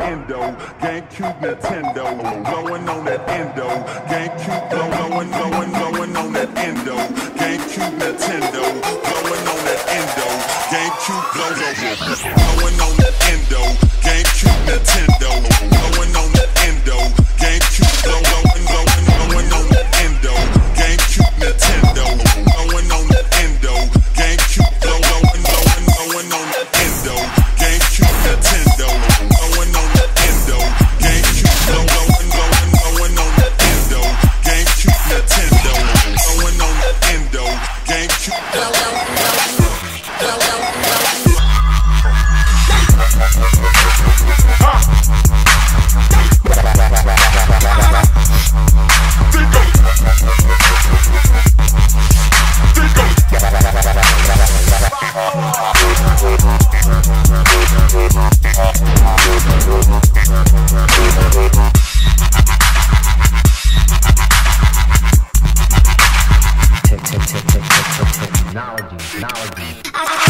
endo. GameCube, Nintendo. Blowing on that endo. GameCube, blowing, blowing, blowing on that endo. GameCube, Nintendo. Blowing on that endo. GameCube, over. Blowing on that endo. GameCube, GameCube. Tech, tech,